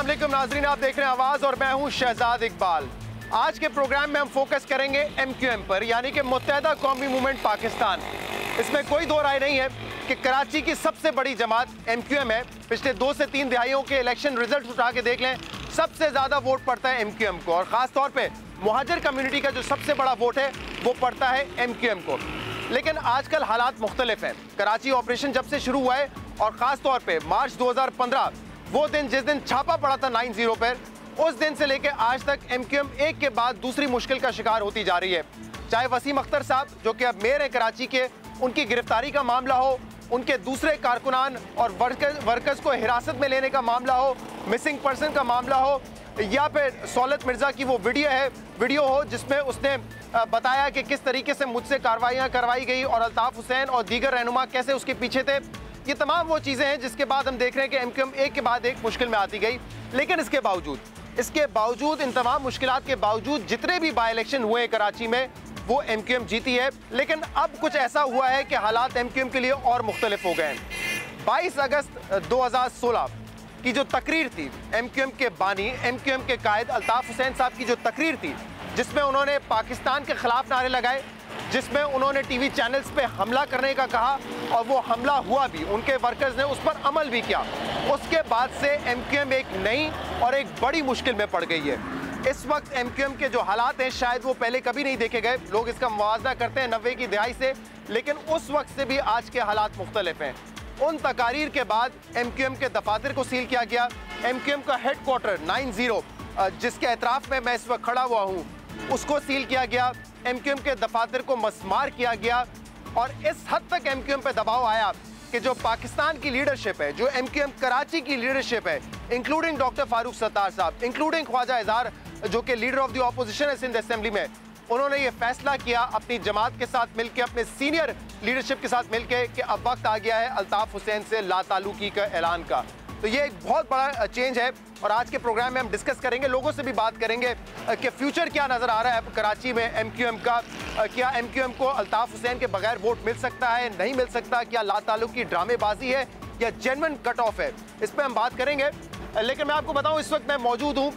वालेकुम नाजरीन, आप देख रहे हैं आवाज़ और मैं हूँ शहजाद इकबाल। आज के प्रोग्राम में हम फोकस करेंगे एम क्यू एम पर, यानी कि मुतहदा कौमी मूवमेंट पाकिस्तान। इसमें कोई दो राय नहीं है कि कराची की सबसे बड़ी जमात एम क्यू एम है। पिछले दो से तीन दिहाइयों के इलेक्शन रिज़ल्ट उठा के देख लें, सबसे ज़्यादा वोट पड़ता है एम क्यू एम को। और ख़ास तौर पर महाजर कम्युनिटी का जो सबसे बड़ा वोट है, वो पड़ता है एम क्यू एम को। लेकिन आजकल हालात मुख्तलिफ़ हैं। कराची ऑपरेशन जब से शुरू हुआ है, और ख़ास तौर पे मार्च 2015 वो दिन जिस दिन छापा पड़ा था नाइन ज़ीरो पर उस दिन से लेकर आज तक एम क्यू एम एक के बाद दूसरी मुश्किल का शिकार होती जा रही है। चाहे वसीम अख्तर साहब जो कि अब मेयर हैं कराची के उनकी गिरफ्तारी का मामला हो उनके दूसरे कारकुनान और वर्कर, वर्कर्स को हिरासत में लेने का मामला हो मिसिंग पर्सन का मामला हो या फिर सौलत मिर्ज़ा की वो वीडियो है वीडियो हो जिसमें उसने बताया कि किस तरीके से मुझसे कार्रवाइयाँ करवाई गई और अल्ताफ़ हुसैन और दीगर रहनुमा कैसे उसके पीछे थे। ये तमाम वो चीज़ें हैं जिसके बाद हम देख रहे हैं कि एम क्यू एम एक के बाद एक मुश्किल में आती गई, लेकिन इसके बावजूद इसके बावजूद, इन तमाम मुश्किल के बावजूद जितने भी बाई इलेक्शन हुए हैं कराची में, वो एम क्यू एम जीती है। लेकिन अब कुछ ऐसा हुआ है कि हालात एम क्यू एम के लिए और मुख्तलिफ़ हो गए हैं। बाईस अगस्त दो हज़ार सोलह की जो तकरीर थी एम क्यू एम के बानी एम क्यू एम के कायद अल्ताफ़ हुसैन साहब की जो तकरीर थी, जिसमें उन्होंने पाकिस्तान के खिलाफ नारे लगाए जिसमें उन्होंने टीवी चैनल्स पे हमला करने का कहा और वो हमला हुआ भी। उनके वर्कर्स ने उस पर अमल भी किया। उसके बाद से एम एक नई और एक बड़ी मुश्किल में पड़ गई है। इस वक्त एम के जो हालात हैं, शायद वो पहले कभी नहीं देखे गए। लोग इसका मुआवजा करते हैं नब्बे की दिहाई से, लेकिन उस वक्त से भी आज के हालात मुख्तलिफ़ हैं। उन तकारीर के बाद एम के दफातर को सील किया गया। एम का हेड क्वार्टर नाइन ज़ीरो जिसके एतराफ़ में मैं इस वक्त खड़ा हुआ हूँ, उसको सील किया गया। एम क्यू एम के दफातर को मसमार किया गया और इस हद तक एम क्यू एम पर दबाव आया कि जो पाकिस्तान की लीडरशिप है, जो एम क्यू एम कराची की लीडरशिप है इंक्लूडिंग डॉक्टर फारूक सत्तार साहब इंक्लूडिंग ख्वाजा इजहार जो कि लीडर ऑफ़ द ऑपोजिशन है सिंध असेंबली में, उन्होंने ये फैसला किया अपनी जमात के साथ मिलकर अपने सीनियर लीडरशिप के साथ मिलकर कि अब वक्त आ गया है अल्ताफ़ हुसैन से ला ताल्लुकी का ऐलान का। तो ये एक बहुत बड़ा चेंज है और आज के प्रोग्राम में हम डिस्कस करेंगे, लोगों से भी बात करेंगे कि फ्यूचर क्या नज़र आ रहा है कराची में एम क्यू एम का क्या एम क्यू एम को अल्ताफ़ हुसैन के बगैर वोट मिल सकता है, नहीं मिल सकता, क्या ला ताल्लुक की ड्रामेबाजी है, या जेनवन कट ऑफ़ है? इस पर हम बात करेंगे। लेकिन मैं आपको बताऊँ, इस वक्त मैं मौजूद हूँ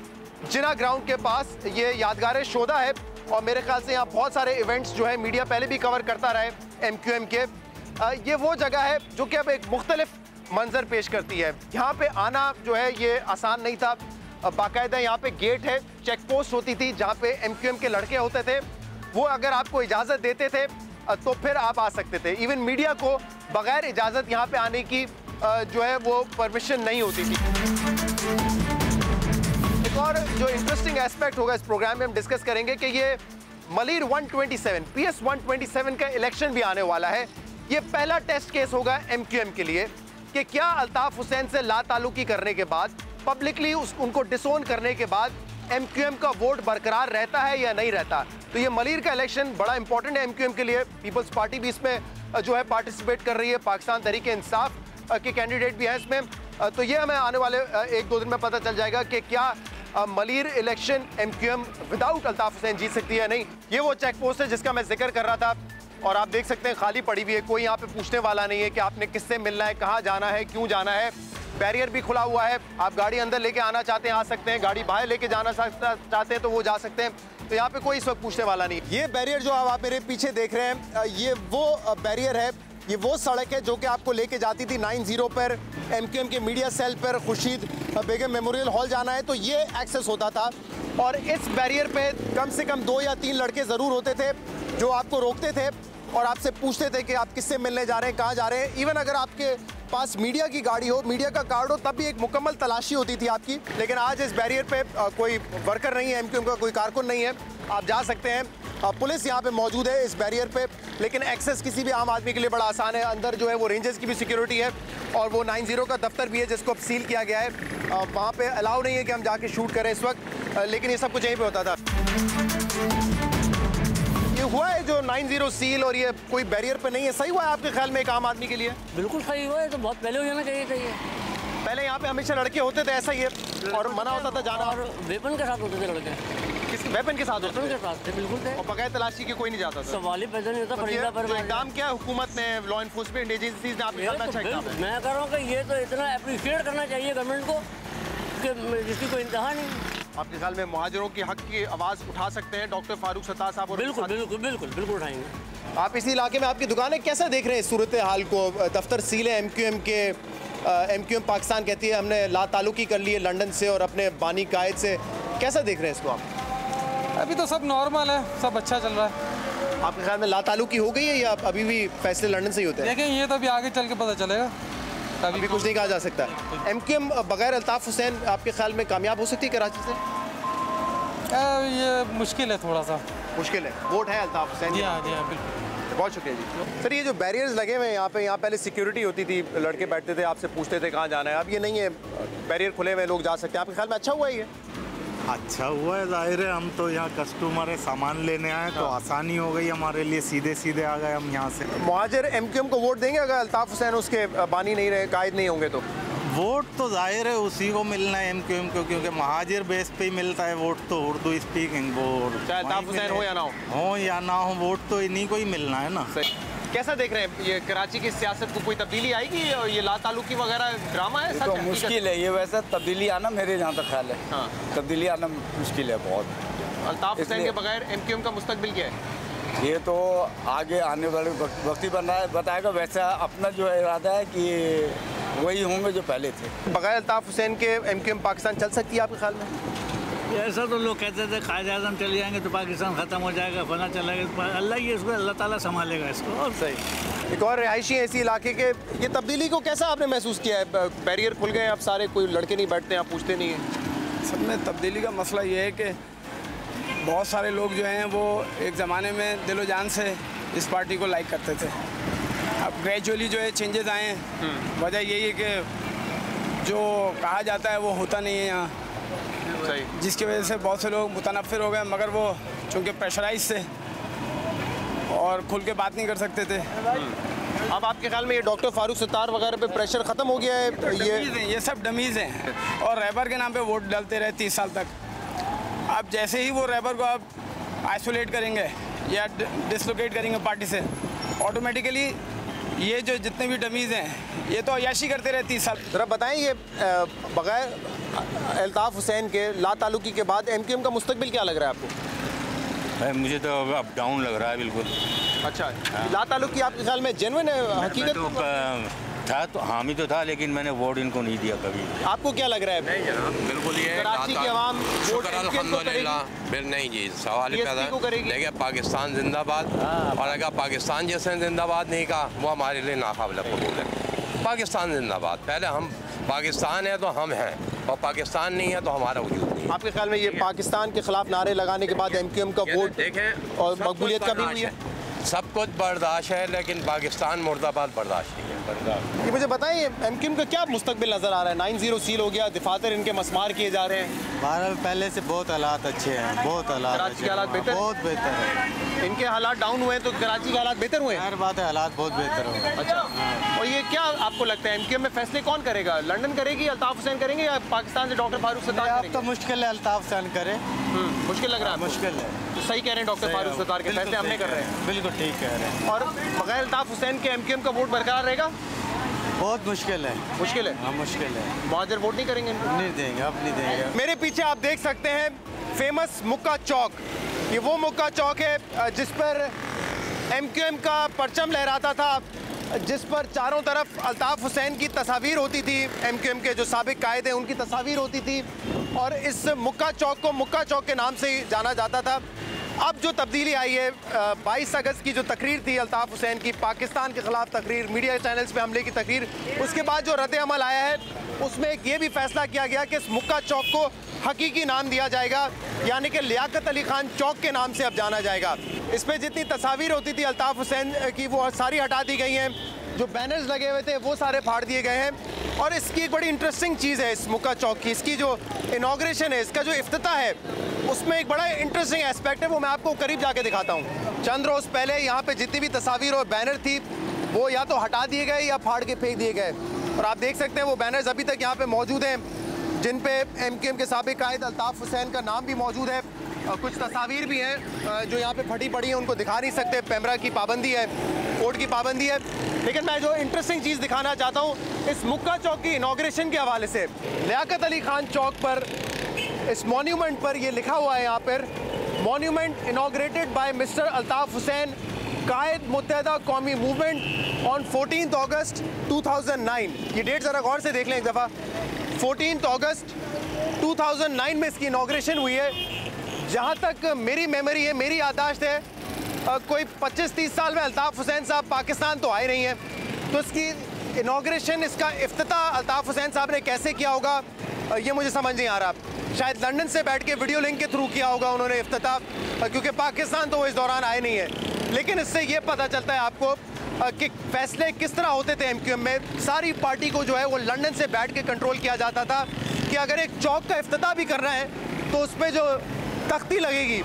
जिना ग्राउंड के पास। ये यादगार शोदा है और मेरे ख्याल से यहाँ बहुत सारे इवेंट्स जो है मीडिया पहले भी कवर करता रहे एम के। ये वो जगह है जो कि अब एक मुख्तलिफ़ मंजर पेश करती है। यहाँ पे आना जो है, ये आसान नहीं था। बाकायदा यहाँ पे गेट है चेक पोस्ट होती थी जहाँ पे एम एम के लड़के होते थे। वो अगर आपको इजाज़त देते थे तो फिर आप आ सकते थे। इवन मीडिया को बगैर इजाज़त यहाँ पे आने की जो है, वो परमिशन नहीं होती थी। एक और जो इंटरेस्टिंग एस्पेक्ट होगा इस प्रोग्राम में, हम डिस्कस करेंगे कि ये मलिर 127 पीएस 127 का इलेक्शन भी आने वाला है। ये पहला टेस्ट केस होगा एमक्यूएम के लिए। कि क्या अल्ताफ हुसैन से ला ताल्लुकी करने के बाद पब्लिकली उस, उनको डिसोन करने के बाद एम क्यू एम का वोट बरकरार रहता है या नहीं रहता? तो ये मलिर का इलेक्शन बड़ा इंपॉर्टेंट है एम क्यू एम के लिए। पीपल्स पार्टी भी इसमें जो है पार्टिसिपेट कर रही है। पाकिस्तान तरीके इंसाफ के कैंडिडेट भी हैं इसमें। तो ये हमें आने वाले एक दो दिन में पता चल जाएगा कि क्या Malir election M Q M without Altaf Hussain जीत सकती है नहीं। ये वो चेक पोस्ट है जिसका मैं ज़िक्र कर रहा था। और आप देख सकते हैं खाली पड़ी हुई है, कोई यहाँ पे पूछने वाला नहीं है कि आपने किससे मिलना है, कहाँ जाना है, क्यों जाना है। बैरियर भी खुला हुआ है, आप गाड़ी अंदर लेके आना चाहते हैं, आ सकते हैं, गाड़ी बाहर लेके जाना चाहते हैं तो वो जा सकते हैं। तो यहाँ पे कोई इस वक्त पूछने वाला नहीं ये बैरियर जो आप मेरे पीछे देख रहे हैं ये वो बैरियर है, ये वो सड़क है जो कि आपको लेके जाती थी नाइन ज़ीरो पर एम के मीडिया सेल पर, खुर्शीद बेगम मेमोरियल हॉल जाना है तो ये एक्सेस होता था। और इस बैरियर पे कम से कम दो या तीन लड़के ज़रूर होते थे। जो आपको रोकते थे और आपसे पूछते थे कि आप किससे मिलने जा रहे हैं, कहाँ जा रहे हैं। इवन अगर आपके पास मीडिया की गाड़ी हो, मीडिया का कार्ड हो, तब भी एक मुकम्मल तलाशी होती थी आपकी। लेकिन आज इस बैरियर पे कोई वर्कर नहीं है एम का कोई कारकुन नहीं है। आप जा सकते हैं। पुलिस यहाँ पे मौजूद है इस बैरियर पे, लेकिन एक्सेस किसी भी आम आदमी के लिए बड़ा आसान है। अंदर जो है वो रेंजर्स की भी सिक्योरिटी है और वो नाइन ज़ीरो का दफ्तर भी है, जिसको अब सील किया गया है। वहाँ पे अलाउ नहीं है कि हम जाके शूट करें इस वक्त लेकिन ये सब कुछ यहीं पे होता था। ये हुआ है जो 90 सील और ये कोई बैरियर पे नहीं है। सही हुआ है आपके ख्याल में एक आम आदमी के लिए? बिल्कुल सही हुआ है तो बहुत पहले हो जाना चाहिए चाहिए पहले यहाँ पे हमेशा लड़के होते थे ऐसा ही और मना होता था जाना। और वेपन के साथ होते थे लड़के। किस वेपन के साथ वेपन के साथ थे बिल्कुल थे। और बगैर तलाशी के कोई नहीं जाता था। सवाल ही पैदा नहीं होता फरीदा पर तो काम क्या हुकूमत ने लॉ इन्फोर्समेंट एजेंसीज ने आप करना चाहिए मैं कह रहा हूँ कि ये तो इतना अप्रिशिएट करना चाहिए गवर्नमेंट को जिसके जिसकी कोई इंतहा नहीं। आपके ख्याल में महाजरों के हक की आवाज़ उठा सकते हैं? डॉक्टर फारूक सत्तार साहब और बिल्कुल बिल्कुल बिल्कुल बिल्कुल उठाएँगे। आप इसी इलाके में आपकी दुकान है कैसा देख रहे हैं सूरत हाल को? दफ्तर सील है एम क्यू एम के एम क्यू एम पाकिस्तान कहती है हमने ला ताल्लुकी कर ली है लंदन से और अपने बानी कायद से। कैसा देख रहे हैं इसको आप? अभी तो सब नॉर्मल है सब अच्छा चल रहा है। आपके ख्याल में ला ताल्लुकी हो गई है या अभी भी फैसले लंदन से ही होते हैं? देखें ये तो अभी आगे चल के पता चलेगा। अभी अभी कुछ नहीं कहा जा सकता। एम के एम बगैर अल्ताफ़ हुसैन आपके ख्याल में कामयाब हो सकती है कराची से? ये मुश्किल है थोड़ा सा। मुश्किल है। वोट है अल्ताफ़ हुसैन जी हाँ जी हाँ बिल्कुल। बहुत शुक्रिया जी। सर ये जो बैरियर्स लगे हुए हैं यहाँ पे यहाँ पहले सिक्योरिटी होती थी लड़के बैठते थे आपसे पूछते थे कहाँ जाना है। अब ये नहीं है बैरियर खुले हुए लोग जा सकते हैं। आपके ख्याल में अच्छा हुआ ही है ये? अच्छा हुआ है ज़ाहिर है हम तो यहाँ कस्टमर है सामान लेने आए तो आसानी हो गई हमारे लिए सीधे सीधे आ गए हम यहाँ से। मुहाजिर एम को वोट देंगे अगर अल्ताफ़ हुसैन उसके बानी नहीं रहे कायद नहीं होंगे तो? वोट तो ज़ाहिर है उसी को मिलना है एम क्यू एम को क्योंकि महाजिर बेस पे ही मिलता है वोट तो उर्दू स्पीकिंग वोट चाहे हो या ना हो। हो या ना हो वोट तो इन्हीं को ही मिलना है ना। कैसा देख रहे हैं? ये कराची की सियासत को कोई तब्दीली आएगी और ये ला तालुकी वगैरह ड्रामा है तो मुश्किल है ये वैसा तब्दीली आना मेरे जहाँ तक ख्याल है। हाँ। तब्दीली आना मुश्किल है बहुत। है। अल्ताफ हुसैन के बगैर एम क्यू एम का मुस्तकबिल क्या है? ये तो आगे आने वाले वक्त ही बना बताएगा। वैसा अपना जो है इरादा है कि वही होंगे जो पहले थे। बगैर अल्ताफ हुसैन के एम क्यू एम पाकिस्तान चल सकती है आपके ख्याल में? ऐसा तो लोग कहते थे कायद आज़म चले जाएँगे तो पाकिस्तान ख़त्म हो जाएगा फला चला गया अल्लाह ही इसको अल्लाह ताला संभालेगा इसको। और सही। एक और रिहायशी है इसी इलाके के ये तब्दीली को कैसा आपने महसूस किया है? बैरियर खुल गए हैं, अब सारे कोई लड़के नहीं बैठते हैं आप पूछते नहीं हैं। सब में तब्दीली का मसला ये है कि बहुत सारे लोग जो हैं वो एक ज़माने में दिलो जान से इस पार्टी को लाइक करते थे। अब ग्रेजुअली जो है चेंजेस आए हैं। वजह यही है कि जो कहा जाता है वो होता नहीं है यहाँ। सही जिसकी वजह से बहुत से लोग मुतनफ़िर हो गए मगर वो चूँकि प्रेशराइज थे और खुल के बात नहीं कर सकते थे। अब आपके ख्याल में ये डॉक्टर फारूक सत्तार वगैरह पे प्रेशर खत्म हो गया है? ये ये सब डमीज़ हैं। और रैबर के नाम पे वोट डालते रहे तीस साल तक। अब जैसे ही वो रैबर को आप आइसोलेट करेंगे या डिसलोकेट करेंगे पार्टी से ऑटोमेटिकली ये जो जितने भी डमीज़ हैं ये तो अयाशी करते रहे तीस साल। जरा बताएँ ये बगैर अल्ताफ हुसैन के ला ताल्लुकी के बाद एम क्यू एम का मुस्तकबिल क्या लग रहा है आपको? भाई मुझे तो अब डाउन लग रहा है बिल्कुल। अच्छा हाँ। ला ताल्लुकी आपके ख्याल में जेनविन है मैं हकीकत? तो था तो हामी तो था लेकिन मैंने वोट इनको नहीं दिया कभी। आपको क्या लग रहा है? नहीं जनाब बिल्कुल ये कराची की आवाम को बिल नहीं जी सवाल ही पैदा देखिए पाकिस्तान जिंदाबाद और अगर पाकिस्तान जैसे जिंदाबाद नहीं कहा वो हमारे लिए नाकाबिल कबूल है। पाकिस्तान जिंदाबाद पहले हम पाकिस्तान है तो हम हैं। और पाकिस्तान नहीं है तो हमारा वजूद नहीं आपके ख्याल में ये पाकिस्तान के खिलाफ नारे लगाने के बाद एम का वोट देखें और मकबूलियत का भी हुई है। सब कुछ बर्दाश्त है लेकिन पाकिस्तान मुर्दाबाद बर्दाश्त नहीं है। बर्दाश्त ये मुझे बताएँ एम क्यू का क्या मुस्तबिल नज़र आ रहा है? नाइन ज़ीरो सील हो गया दिफातर इनके मसमार किए जा रहे हैं। भारत पहले से बहुत हालात अच्छे हैं बहुत हालात कराची के हालात बेहतर? बहुत बेहतर है। इनके हालात डाउन हुए हैं तो कराची के हालात बेहतर हुए हर बात है हालात बहुत बेहतर हो। अच्छा। और ये क्या आपको लगता है एमक्यूएम में फैसले कौन करेगा? लंदन करेगी अल्ताफ हुसैन करेंगे या पाकिस्तान से डॉक्टर फारूक सत्तार तो मुश्किल है अल्ताफ सन करे। हम्म, मुश्किल लग रहा है मुश्किल है। सही कह रहे हैं डॉक्टर फारूक सत्तार के फैसले हमने कर रहे हैं। बिल्कुल ठीक कह रहे हैं। और बगैर अल्ताफ हुसैन के एमक्यूएम का वोट बरकरार रहेगा? बहुत मुश्किल है। मुश्किल है? हाँ मुश्किल है। मुहाजिर वोट नहीं करेंगे नहीं देंगे अब नहीं देंगे। मेरे पीछे आप देख सकते हैं फ़ेमस मुक्का चौक। ये वो मुक्का चौक है जिस पर एमक्यूएम का परचम लहराता था। जिस पर चारों तरफ़ अल्ताफ हुसैन की तस्वीर होती थी एम के जो सबक कायद हैं, उनकी तस्वीर होती थी। और इस मुक्का चौक को मुक्का चौक के नाम से ही जाना जाता था। अब जो तब्दीली आई है बाईस अगस्त की जो तकरीर थी अल्ताफ हुसैन की, पाकिस्तान के ख़िलाफ़ तकरीर, मीडिया चैनल्स पे हमले की तकरीर, उसके बाद जो रद्द अमल आया है, उसमें एक ये भी फैसला किया गया कि इस मुक्का चौक को हकीकी नाम दिया जाएगा, यानी कि लियाकत अली खान चौक के नाम से अब जाना जाएगा। इस पर जितनी तस्वीर होती थी अल्ताफ हुसैन की वो सारी हटा दी गई हैं, जो बैनर्स लगे हुए थे, वो सारे फाड़ दिए गए हैं। और इसकी एक बड़ी इंटरेस्टिंग चीज़ है इस मुक्का चौक की, इसकी जो इनाग्रेशन है, इसका जो इफ्तः है उसमें एक बड़ा इंटरेस्टिंग एस्पेक्ट है वो मैं आपको करीब जाके दिखाता हूँ। चंद रोज़ पहले यहाँ पे जितनी भी तस्वीर और बैनर थी वो या तो हटा दिए गए या फाड़ के फेंक दिए गए। और आप देख सकते हैं वो बैनर्स अभी तक यहाँ पे मौजूद हैं जिन पे एम के एम के सबक कायद अल्ताफ़ हुसैन का नाम भी मौजूद है। अ, कुछ तस्वीर भी हैं जो यहाँ पे फटी पड़ी हैं उनको दिखा नहीं सकते। पैमरा की पाबंदी है कोर्ट की पाबंदी है। लेकिन मैं जो इंटरेस्टिंग चीज़ दिखाना चाहता हूँ इस मुक्का चौक की इनाग्रेशन के हवाले से लियाकत अली खान चौक पर इस मॉन्यूमेंट पर ये लिखा हुआ है यहाँ पर monument inaugurated by mister Altaf Hussain Quaid Muttahida Qaumi movement on 14 अगस्त 2009 ये डेट ज़रा गौर से देख लें एक दफ़ा। 14 अगस्त 2009 में इसकी इनाग्रेशन हुई है। जहाँ तक मेरी मेमोरी है, मेरी यादाश्त है कोई 25-30 साल में अल्ताफ़ हुसैन साहब पाकिस्तान तो आए नहीं हैं। तो इसकी इनाग्रेशन, इसका अफ्ताह अल्ताफ़ हुसैन साहब ने कैसे किया होगा? ये मुझे समझ नहीं आ रहा। शायद लंदन से बैठ के वीडियो लिंक के थ्रू किया होगा उन्होंने अफ्ताह क्योंकि पाकिस्तान तो वो इस दौरान आए नहीं है। लेकिन इससे ये पता चलता है आपको कि फैसले किस तरह होते थे एमक्यूएम में। सारी पार्टी को जो है वो लंदन से बैठ के कंट्रोल किया जाता था कि अगर एक चौक का अफ्ताह भी करना है तो उस पर जो तख्ती लगेगी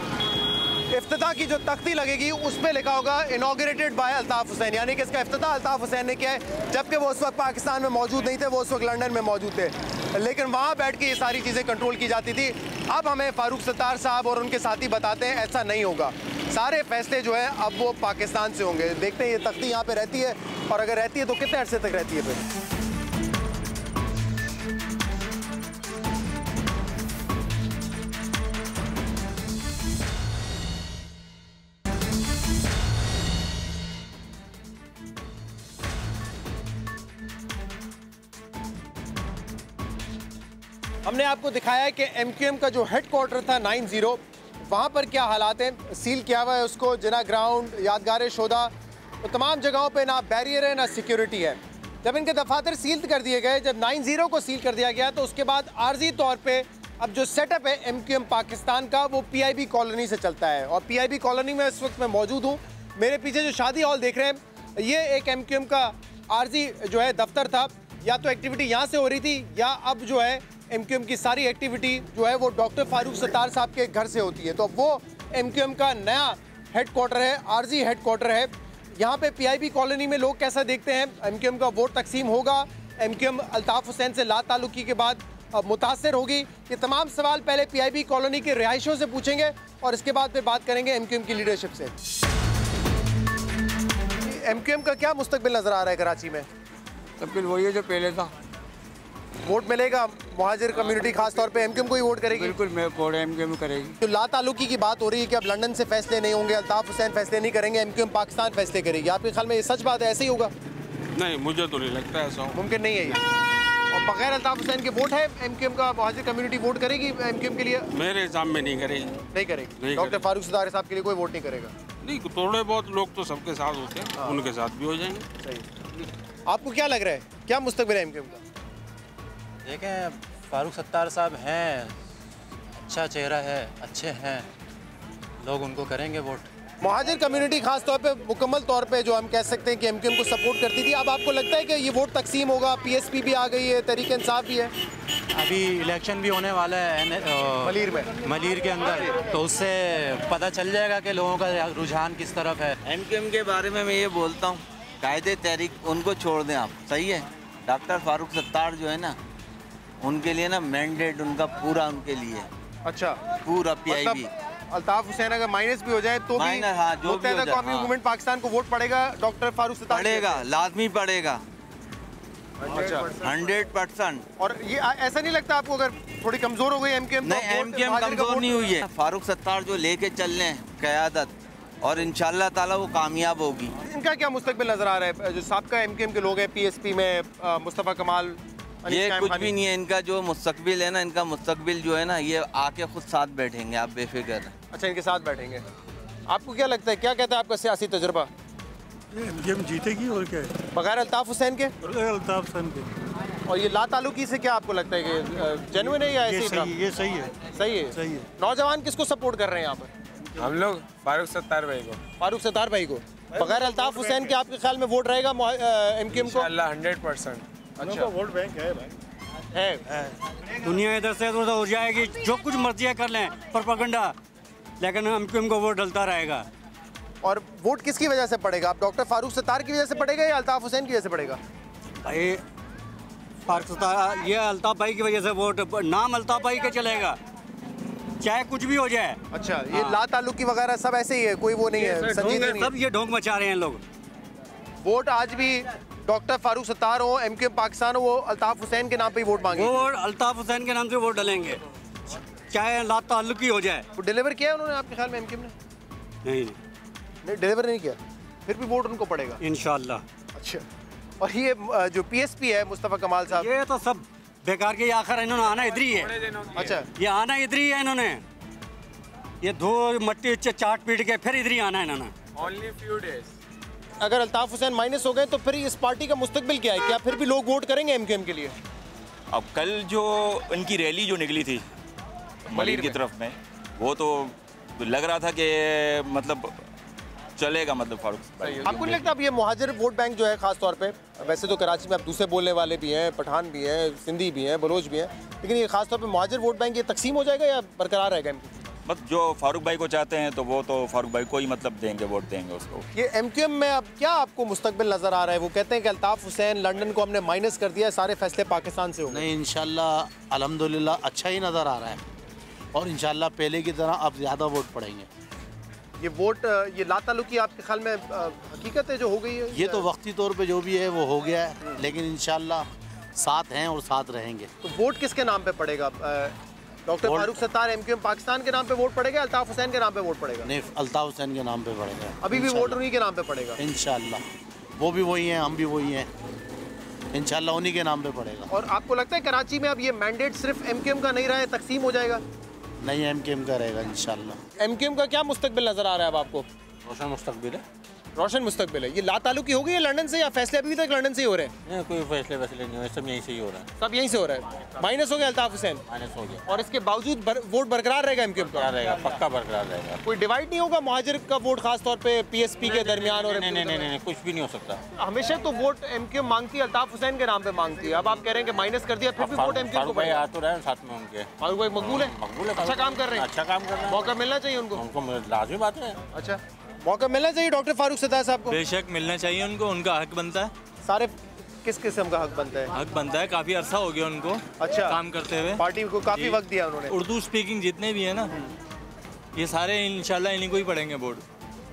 इफ्तः की जो तख्ती लगेगी, उस पर लिखा होगा इनाग्रेटेड बाय अल्ताफ़ हुसैन। यानी कि इसका इफ्तः अल्ताफ़ हुसैन ने किया है, जबकि वो उस वक्त पाकिस्तान में मौजूद नहीं थे, वो उस वक्त लंदन में मौजूद थे। लेकिन वहाँ बैठ के ये सारी चीज़ें कंट्रोल की जाती थी। अब हमें फारूक सत्तार साहब और उनके साथी बताते हैं, ऐसा नहीं होगा। सारे फैसले जो है, अब वो पाकिस्तान से होंगे। देखते हैं, ये तख्ती यहाँ पर रहती है, और अगर रहती है तो कितने अरसे तक रहती है फिर? आपको दिखाया है कि एम का जो हेड क्वार्टर था नाइन ज़ीरो, वहाँ पर क्या हालात हैं? सील किया हुआ है उसको, जना ग्राउंड यादगार शोदा तो तमाम जगहों पे ना बैरियर है, ना सिक्योरिटी है। जब इनके दफातर सील कर दिए गए, जब नाइन ज़ीरो को सील कर दिया गया तो उसके बाद आर्जी तौर पर अब जो सेटअप है एम क्यू एम पाकिस्तान का, वो पी आई बी कॉलोनी से चलता है। और पी आई बी कॉलोनी में इस वक्त मैं मौजूद हूँ। मेरे पीछे जो शादी हॉल देख रहे हैं, ये एक एमक्यूएम का आर्जी जो है दफ्तर था। या तो एक्टिविटी यहाँ से हो रही थी, या अब जो है एम की सारी एक्टिविटी जो है वो डॉक्टर फारूक सत्तार साहब के घर से होती है। तो वो एम का नया हेड क्वार्टर है आरजी हेड क्वार्टर है। यहाँ पे पीआईबी कॉलोनी में लोग कैसा देखते हैं? एमक्यूएम का वोट तकसीम होगा। एमक्यूएम अल्ताफ़ हुसैन से ला ताल्लुकी के बाद मुतासर होगी। ये तमाम सवाल पहले पीआईबी कॉलोनी के रिहायशों से पूछेंगे और इसके बाद फिर बात करेंगे एमक्यूएम की लीडरशिप से। एमक्यूएम का क्या मुस्तकबिल नज़र आ रहा है कराची में? तब फिर वही है जो पहले था। वोट मिलेगा मुहाजिर कम्युनिटी खास तौर पे एमक्यूएम को ही वोट करेगी? बिल्कुल मैं वोट एम के में करेगी। जो ला ताल्लुकी की बात हो रही है कि अब लंदन से फैसले नहीं होंगे अल्ताफ़ हुसैन फैसले नहीं करेंगे एमक्यूएम पाकिस्तान फैसले करेगी। आपके ख्याल में ये सच बात है ऐसे ही होगा? नहीं मुझे तो नहीं लगता ऐसा मुमकिन नहीं है ये। और बगैर अल्ताफ़ हुसैन के वोट है एमक्यूएम का मुहाजिर कम्युनिटी वोट करेगी एमक्यूएम के लिए? मेरे हिसाब में नहीं करेगी। नहीं करेगी। डॉक्टर फारूक सदार साहब के लिए कोई वोट नहीं करेगा। नहीं थोड़े बहुत लोग तो सबके साथ होते हैं हाँ। उनके साथ भी हो जाएँगे। सही। आपको क्या लग रहा है? क्या मुस्तकबिल है एमक्यूएम का? देखें फारूक सत्तार साहब हैं। अच्छा चेहरा है अच्छे हैं। लोग उनको करेंगे वोट। मुहाजिर कम्युनिटी खास तौर पे मुकम्मल तौर पे जो हम कह सकते हैं कि एमक्यूएम को सपोर्ट करती थी। अब आपको लगता है कि ये वोट तकसीम होगा? पीएसपी भी आ गई है तरीके इंसाफ भी है। अभी इलेक्शन भी होने वाला है मलीर में। मलीर के अंदर। तो उससे पता चल जाएगा कि लोगों का रुझान किस तरफ़ है। एम के बारे में मैं ये बोलता हूँ कायदे तहरीक उनको छोड़ दें आप। सही है? डॉक्टर फारूक सत्तार जो है ना उनके लिए ना मैंडेट उनका पूरा उनके लिए। अच्छा। पूरा पीआईबी मतलब अल्ताफ हुसैन अगर माइनस भी हो जाए तो भी हाँ, जो भी हो जाए, हाँ। मूवमेंट पाकिस्तान को वोट पड़ेगा डॉक्टर फारूक सत्तार पड़ेगा लाजमी पड़ेगा। अच्छा। हंड्रेड परसेंट और ये ऐसा नहीं लगता आपको अगर थोड़ी कमज़ोर हो गई एमकेएम नहीं एम के कमज़ोर नहीं हुई है। फारूक सत्तार जो लेके चल रहे हैं क्यादत और इंशाल्लाह ताला वो कामयाब होगी। इनका क्या मुस्तकबिल नज़र आ रहा है? जो सबका एमकेएम के लोग हैं पीएसपी में मुस्तफ़ा कमाल ये कुछ भी नहीं है इनका जो मुस्तबिल है ना इनका मुस्तबिल जो है ना ये आके खुद साथ बैठेंगे आप बेफिक्र अच्छा इनके साथ बैठेंगे। आपको क्या लगता है क्या कहता है आपका सियासी तजुर्बा? एमजीएम जीतेगी और क्या है? बगैर अल्ताफ हुसैन के? अल्ताफ हुसैन के। और ये ला तालुकी से क्या आपको लगता है कि जेनुइन है या ये ऐसे ही सही? ये सही है। सही है। सही है। नौजवान किसको सपोर्ट कर रहे हैं यहाँ पर? हम लोग फारूक सत्तार भाई को। फारूक सत्तार भाई को। बगैर अल्ताफ हुसैन के आपके ख्याल में वोट रहेगा एमकेएम को? अल्लाह हंड्रेड परसेंट अच्छा। वोट बैंक है भाई। है दुनिया इधर से उधर हो जाएगी जो कुछ मर्ज़ी कर लें प्रोपागंडा लेकिन हम क्यों को वोट डलता रहेगा। और वोट किसकी वजह से पड़ेगा? आप डॉक्टर फारूक सत्तार की वजह से पड़ेगा या अल्ताफ हुसैन की वजह से पड़ेगा? भाई फारूक सत्तार ये अल्ताफ भाई की वजह से वोट नाम अल्ताफ भाई का चलेगा। चाहे कुछ भी हो जाए। अच्छा ये हाँ। ला ताल्लुकी वगैरह सब ऐसे ही है कोई वो नहीं है। सब ये ढोंग मचा रहे हैं लोग। वोट आज भी डॉक्टर फारूक सत्तार हो एम पाकिस्तान हो वो अल्ताफ हुसैन के नाम पे ही वोट मांगे। वो अल्ताफ हुसैन के नाम से वोट डालेंगे। चाहे ला ताल्लुकी हो जाए। वो डिलीवर किया उन्होंने आपके ख्याल में एमक्यूएम ने? नहीं। नहीं डिलीवर नहीं किया। फिर भी वोट उनको पड़ेगा। इनशाला अच्छा। और ये जो पीएसपी है मुस्तफ़ा कमाल साहब। ये तो सब बेकार के आखिर इन्होंने आना इधर ही है। अच्छा। ये आना इधर ही है इन्होंने। ये धो मट्टी चाट पीट के फिर इधर ही आना है इन्होंने। ओनली फ्यू डेज़ अगर अल्ताफ हुसैन माइनस हो गए तो फिर इस पार्टी का मुस्तबिल क्या है? क्या फिर भी लोग वोट करेंगे एम के लिए? अब कल जो इनकी रैली जो निकली थी मलिर की तरफ़ में वो तो लग रहा था कि मतलब चलेगा मतलब फारूक आपको नहीं लगता अब ये मुहाजिर वोट बैंक जो है खास तौर पे वैसे तो कराची में आप दूसरे बोलने वाले भी हैं पठान भी हैं सिंधी भी हैं बलोच भी हैं लेकिन ये खास तौर पे मुहाजिर वोट बैंक ये तकसीम हो जाएगा या बरकरार रहेगा इनकी? मतलब जो फारूक भाई को चाहते हैं तो वो तो फारूक भाई को ही मतलब देंगे वोट देंगे उसको। ये एम में अब क्या आपको मुस्तबिल नज़र आ रहा है? वो कहते हैं कि अल्ताफ हुसैन लंदन को हमने माइनस कर दिया सारे फैसले पाकिस्तान से होंगे नहीं इंशाल्लाह अलहमदिल्ला अच्छा ही नज़र आ रहा है। और इंशाल्लाह पहले की तरह अब ज़्यादा वोट पड़ेंगे। ये वोट ये ला ताल्लुकी आपके ख्याल में हकीकत है जो हो गई है? ये तो वक्ती तौर पे जो भी है वो हो गया है। लेकिन इंशाल्लाह साथ हैं और साथ रहेंगे। तो वोट किसके नाम पे पड़ेगा? डॉक्टर फारूक सत्तार एम पाकिस्तान के नाम पे वोट पड़ेगा अल्ताफ हुसैन के नाम पे वोट पड़ेगा? नहीं अल्ताफ हुसैन के नाम पे पड़ेगा। अभी भी वोट उन्हीं के नाम पे पड़ेगा। इंशाल्लाह। वो भी वही हैं हम भी वही हैं। इंशाल्लाह उन्हीं के नाम पे पड़ेगा। और आपको लगता है कराची में अब ये मैंडेट सिर्फ़ एम का नहीं रहा है तकसीम हो जाएगा? नहीं एम के एम का रहेगा इंशाल्लाह। एम का क्या मुस्तकबिल नज़र आ रहा है अब आपको? रोशन मुस्तकबिल है। रोशन मुस्तकबिल है। ये ला ताल्लुकी हो गई है लंदन से या फैसले अभी तक लंदन से ही हो रहे हैं? नहीं कोई फैसले वैसले नहीं हुए सब यहीं से ही हो रहा है। सब यहीं से हो रहा है। माइनस हो गया अल्ताफ हुसैन। माइनस हो गया। और इसके बावजूद बर, वोट बरकरार रहेगा एम का बरकरार रहेगा पक्का बरकरार रहेगा। कोई डिवाइड नहीं होगा मुहाजिर का वोट खास तौर एस पी के दरमियान और नहीं नहीं नहीं कुछ भी नहीं हो सकता। हमेशा तो वोट एम मांगती है अल्ताफ हुसैन के नाम पे मांगती है। अब आप कह रहे हैं कि माइनस कर दिया फिर भी वोट एम को फारूक भाई आ तो रहे हैं साथ में उनके। फारूक भाई मकबूल है। मकबूल है अच्छा काम कर रहे हैं। अच्छा काम कर रहे हैं। मौका मिलना चाहिए उनको। उनको लाजमी बात है। अच्छा। मौका मिलना चाहिए डॉक्टर फारूक सदा साहब को? बेशक मिलना चाहिए उनको उनका हक बनता है। सारे किस किस्म का हक बनता है? हक बनता है काफ़ी अरसा हो गया उनको अच्छा। काम करते हुए। पार्टी को काफ़ी वक्त दिया उन्होंने। उर्दू स्पीकिंग जितने भी है ना ये सारे इनशाला इन्हीं को ही पढ़ेंगे वोट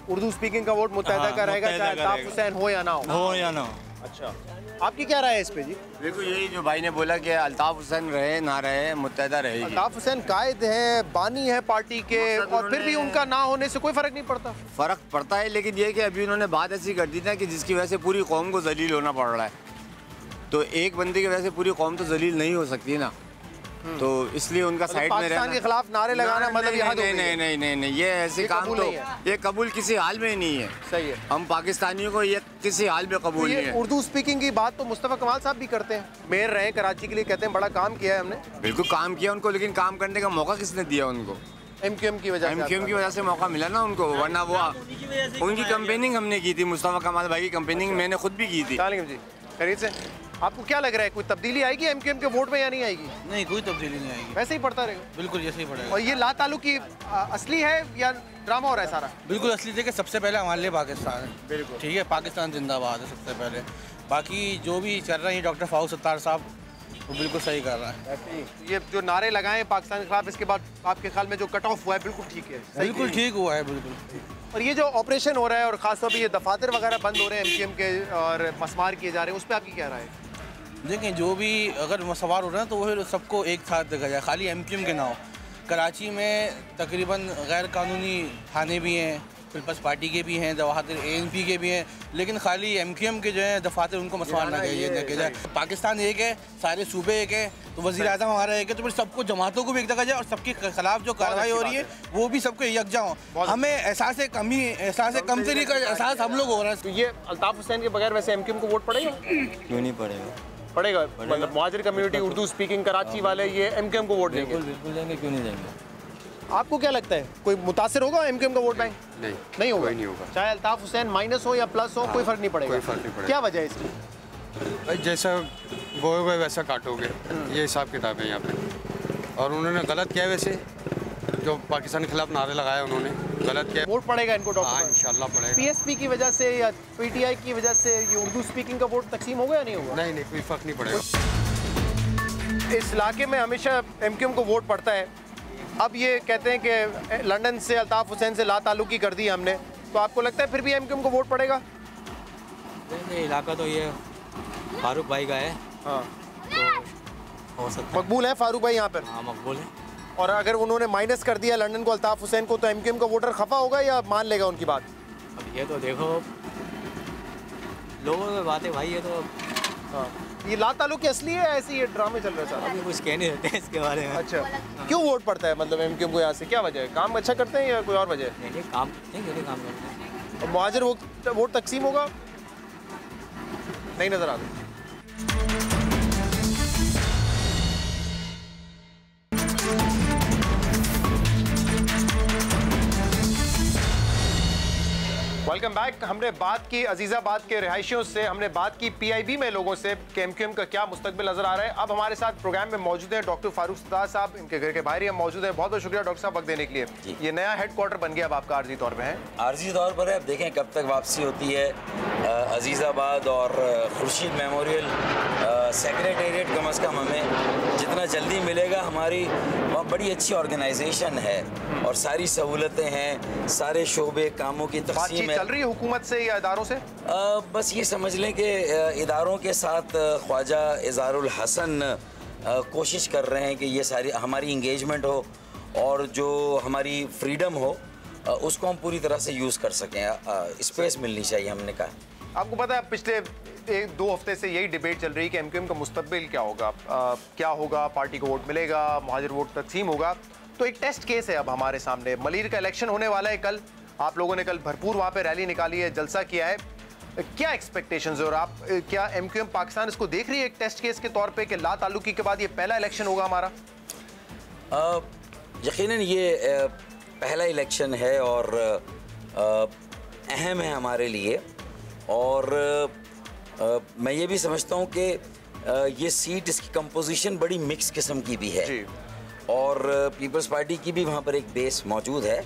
उर्दू स्पीकिंग का वोट मुतहदा हाँ, का रहेगा चाहे हुसैन हो या ना हो। हो या ना हो। अच्छा। आपकी क्या राय है इस पे जी? देखो यही जो भाई ने बोला कि अल्ताफ हुसैन रहे ना रहे मुतहदा रहे अल्ताफ हुसैन कायद है बानी है पार्टी के और फिर भी उनका ना होने से कोई फ़र्क नहीं पड़ता। फ़र्क पड़ता है लेकिन ये कि अभी उन्होंने बात ऐसी कर दी ना कि जिसकी वजह से पूरी कौम को जलील होना पड़ रहा है। तो एक बंदे की वजह से पूरी कौम तो जलील नहीं हो सकती ना। तो इसलिए उनका मतलब साइड में रहना के खिलाफ नारे लगाना मतलब नहीं, ये नहीं नहीं नहीं नहीं नहीं ये ऐसे काम तो ये कबूल किसी हाल में नहीं है। सही है। हम पाकिस्तानियों को ये किसी हाल में तो कबूल नहीं है। उर्दू स्पीकिंग की बात तो मुस्तफ़ा कमाल साहब भी करते हैं। मेयर रहे कराची के लिए कहते हैं बड़ा काम किया है हमने। बिल्कुल काम किया उनको लेकिन काम करने का मौका किसने दिया उनको? एम क्यू एम की वजह से एम की वजह से मौका मिला ना उनको वरना वो उनकी कंपेनिंग हमने की थी मुस्तफ़ा कमाल भाई की कंपेनिंग मैंने खुद भी की थी। सालिम जी। खरीद से? आपको क्या लग रहा है कोई तब्दीली आएगी एम के वोट में या नहीं आएगी? नहीं कोई तब्दीली नहीं आएगी। वैसे ही पड़ता रहेगा। बिल्कुल जैसे ही पड़ेगा। और ये ला ताल्लुकी की असली है या ड्रामा हो रहा है सारा? बिल्कुल असली देखिए सबसे पहले हमारे लिए पाकिस्तान है। बिल्कुल। ठीक है पाकिस्तान जिंदाबाद है सबसे पहले। बाकी जो भी चल रहे हैं डॉक्टर फारूक सत्तार साहब वो बिल्कुल सही कर रहा है। ये जो नारे लगाए हैं पाकिस्तान के खिलाफ इसके बाद आपके ख्याल में जो कट ऑफ़ हुआ है बिल्कुल ठीक है। बिल्कुल ठीक हुआ है बिल्कुल। और ये जो ऑपरेशन हो रहा है और खासतौर पर ये दफातर वगैरह बंद हो रहे हैं एम के और मसमार किए जा रहे हैं उस पर आपकी क्या राय है? देखें जो भी अगर सवार हो रहे हैं तो वो सबको एक साथ देखा जाए। खाली एम के ना हो। कराची में तकरीबन गैर कानूनी थाने भी हैं पीपल्स पार्टी के भी हैं दफातर ए एन पी के भी हैं लेकिन खाली एम क्यू एम के जो हैं दफातर उनको मसवार ना गए ये देखे जाए पाकिस्तान एक है सारे सूबे एक है तो वजी अजम हमारा एक है तो फिर सबको जमातों को भी एक देखा जाए और सबके खिलाफ जो कार्रवाई हो रही है वो भी सबको यकजा हो। हमें एहसास कमी एहसास कमतरी का एहसास हम लोग हो रहा है। तो ये अल्ताफ हुसैन के बगैर वैसे एम को वोट पड़ेगा? क्यों नहीं पड़ेगा। पड़ेगा। मतलब मुहाजिर कम्युनिटी उर्दू स्पीकिंग कराची वाले ये एम को वोट देंगे। बिल्कुल देंगे क्यों नहीं देंगे आपको क्या लगता है? कोई मुतासर होगा एम का वोट बैंक? नहीं नहीं होगा। नहीं होगा। चाहे अल्ताफ हुसैन माइनस हो या प्लस हो कोई फ़र्क नहीं पड़ेगा। कोई फ़र्क नहीं पड़ेगा। क्या वजह है इसकी? भाई जैसा बोओगे वैसा काटोगे। ये हिसाब किताब है यहाँ पे। और उन्होंने गलत किया है वैसे। जो पाकिस्तान के खिलाफ नारे लगाए उन्होंने गलत किया। वोट पड़ेगा इनको हाँ इंशाल्लाह पड़ेगा। पीएसपी की वजह से या पीटीआई की वजह से ये उर्दू स्पीकिंग का वोट तकसीम होगा या नहीं होगा नहीं नहीं कोई फ़र्क नहीं पड़ेगा। इस इलाके में हमेशा एम को वोट पड़ता है। अब ये कहते हैं कि लंदन से अल्ताफ हुसैन से ला ताल्लुकी कर दी हमने। तो आपको लगता है फिर भी एमक्यूएम को वोट पड़ेगा? नहीं इलाका तो ये फारूक भाई का है। हाँ। तो हो सकता मकबूल है फारूक भाई यहाँ पर? हाँ मकबूल है। और अगर उन्होंने माइनस कर दिया लंदन को अल्ताफ हुसैन को तो एमक्यूएम का वोटर खफा होगा या मान लेगा उनकी बात? अब ये तो देखो लोगों में बातें भाई ये तो हाँ। ये ला ताल्लुकी असली है ऐसे ये ड्रामे चल रहे हैं अभी कुछ कह नहीं सकते इसके बारे में। अच्छा क्यों वोट पड़ता है मतलब एमक्यूएम को यहाँ से? क्या वजह है? काम अच्छा करते हैं या कोई और वजह है? नहीं काम नहीं काम करते हैं? और मुहाजिर वोट वोट तकसीम होगा? नहीं नज़र आ वेलकम बैक। हमने बात की अजीज़ाबाद के रिहायशियों से हमने बात की पीआईबी में लोगों से कि एमक्यूएम का क्या मुस्तकबिल नज़र आ रहा है। अब हमारे साथ प्रोग्राम में मौजूद हैं डॉक्टर फारूक सत्तार साहब इनके घर के बाहर ही हम मौजूद हैं। बहुत बहुत शुक्रिया डॉक्टर साहब वक्त देने के लिए। ये नया हेड क्वार्टर बन गया अब आपका आर्जी तौर पर है? आर्जी तौर पर है। अब देखें कब तक वापसी होती है। अजीज़ाबाद और खुर्शीद मेमोरियल सेक्रेटेरिएट कम अज़ कम हमें जितना जल्दी मिलेगा हमारी वहाँ बड़ी अच्छी ऑर्गेनाइजेशन है। और सारी सहूलतें हैं सारे शोबे कामों की तकसीम है। चल रही है हुकूमत से या इदारों से? अ, बस ये समझ लें कि इदारों के साथ ख्वाजा इजारुल हसन कोशिश कर रहे हैं कि ये सारी हमारी इंगेजमेंट हो और जो हमारी फ्रीडम हो उसको हम पूरी तरह से यूज़ कर सकें। स्पेस मिलनी चाहिए हमने कहा। आपको पता है पिछले एक दो हफ़्ते से यही डिबेट चल रही है कि एमक्यूएम का मुस्तबिल क्या होगा। आ, क्या होगा? पार्टी को वोट मिलेगा? महाजर वोट तकसीम होगा? तो एक टेस्ट केस है अब हमारे सामने। मलिर का इलेक्शन होने वाला है कल। आप लोगों ने कल भरपूर वहाँ पे रैली निकाली है जलसा किया है। क्या एक्सपेक्टेशंस है और आप अ, क्या एमक्यूएम पाकिस्तान इसको देख रही है एक टेस्ट केस के तौर पे कि ला ताल्लुकी के बाद ये पहला इलेक्शन होगा हमारा? यकीन ये पहला इलेक्शन है और अहम है हमारे लिए। और अ, मैं ये भी समझता हूँ कि ये सीट इसकी कंपोजिशन बड़ी मिक्स किस्म की भी है। और पीपल्स पार्टी की भी वहाँ पर एक बेस मौजूद है।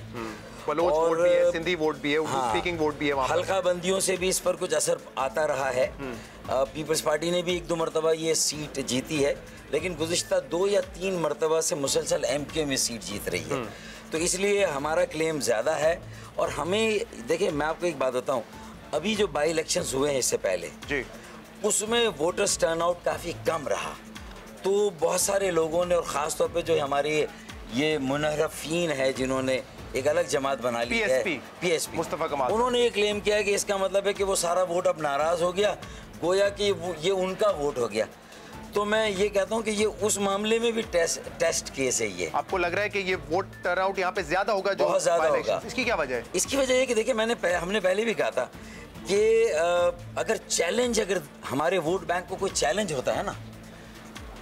बलोच वोट भी है सिंधी वोट भी है उर्दू स्पीकिंग वोट भी है वहाँ हल्का बंदियों से भी इस पर कुछ असर आता रहा है। पीपल्स पार्टी ने भी एक दो मरतबा ये सीट जीती है लेकिन गुज्तर दो या तीन मरतबा से मुसलसल एम क्यू में सीट जीत रही है। तो इसलिए हमारा क्लेम ज़्यादा है और हमें देखिए मैं आपको एक बात बताऊँ। अभी जो बाई इलेक्शन हुए हैं इससे पहले जी। उसमें वोटर्स टर्नआउट काफ़ी कम रहा। तो बहुत सारे लोगों ने और ख़ास तौर पे जो हमारे ये मुनहरफीन है जिन्होंने एक अलग जमात बना ली है। पीएसपी मुस्तफ़ा कमाल। उन्होंने ये क्लेम किया कि इसका मतलब है कि वो सारा वोट अब नाराज़ हो गया। गोया कि ये उनका वोट हो गया। तो मैं ये कहता हूँ कि ये उस मामले में भी टेस्ट टेस्ट केस है ये। आपको लग रहा है कि ये वोट टर्न आउट यहाँ पे ज़्यादा होगा जो बहुत ज़्यादा होगा। इसकी क्या वजह है? इसकी वजह ये कि देखिए मैंने पह, हमने पहले भी कहा था कि अगर चैलेंज अगर हमारे वोट बैंक को कोई चैलेंज होता है ना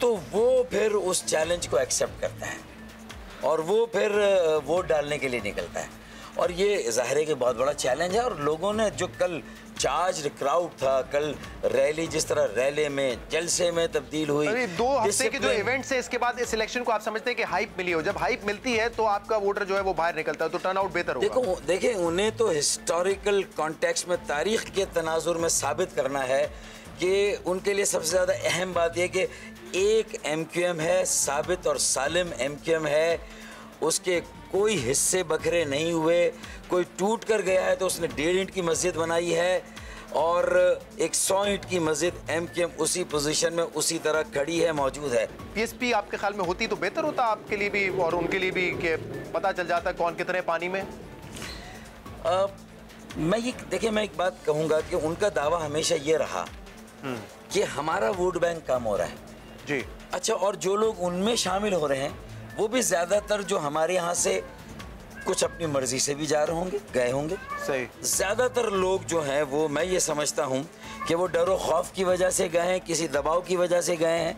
तो वो फिर उस चैलेंज को एक्सेप्ट करता है। और वो फिर वोट डालने के लिए निकलता है। और ये ज़ाहिर है कि बहुत बड़ा चैलेंज है और लोगों ने जो कल चार्ज क्राउड था कल रैली जिस तरह रैली में जलसे में तब्दील हुई अरे दो हफ़्ते के जो इवेंट्स है इसके बाद इस इलेक्शन को आप समझते हैं कि हाइप मिली हो। जब हाइप मिलती है तो आपका वोटर जो है वो बाहर निकलता है तो टर्नआउट बेहतर होगा। देखो देखें उन्हें तो हिस्टोरिकल कॉन्टेक्स्ट में तारीख के तनाजुर में साबित करना है कि उनके लिए सबसे ज़्यादा अहम बात यह कि एक एम क्यू एम है साबित और सालिम एम क्यू एम है। उसके कोई हिस्से बखरे नहीं हुए कोई टूट कर गया है तो उसने डेढ़ इंट की मस्जिद बनाई है और एक सौ इंट की मस्जिद एम क्यू एम उसी पोजीशन में उसी तरह खड़ी है मौजूद है। पीएसपी आपके ख्याल में होती तो बेहतर होता आपके लिए भी और उनके लिए भी कि पता चल जाता कौन कितने पानी में? अ, मैं ये देखिए मैं एक बात कहूँगा कि उनका दावा हमेशा ये रहा कि हमारा वोट बैंक कम हो रहा है। जी। अच्छा और जो लोग उनमें शामिल हो रहे हैं वो भी ज़्यादातर जो हमारे यहाँ से कुछ अपनी मर्ज़ी से भी जा रहे होंगे गए होंगे। सही। ज़्यादातर लोग जो हैं वो मैं ये समझता हूँ कि वो डरो खौफ की वजह से गए हैं किसी दबाव की वजह से गए हैं।